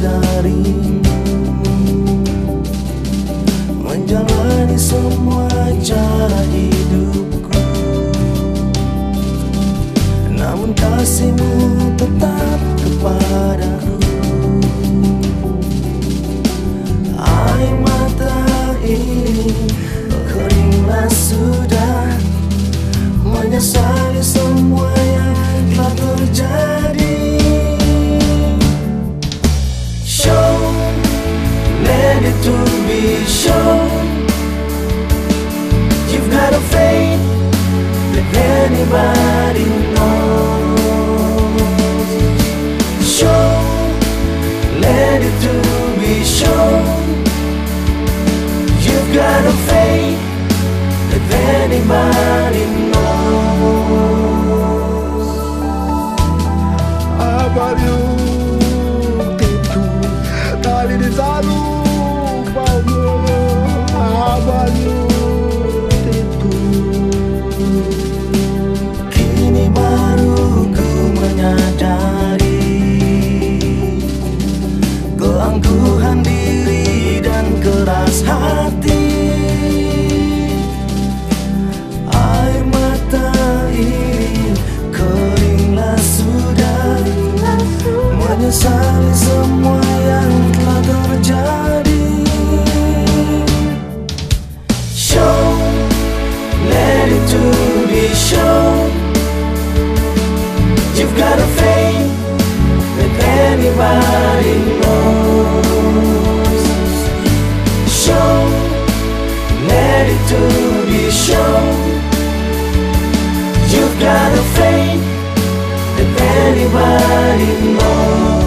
dari To be shown You've got a faith that anybody Menyesali semua yang telah terjadi. Show, let it to be shown You've got a faith that anybody knows. Show, let it to be shown You've got a faith that anybody knows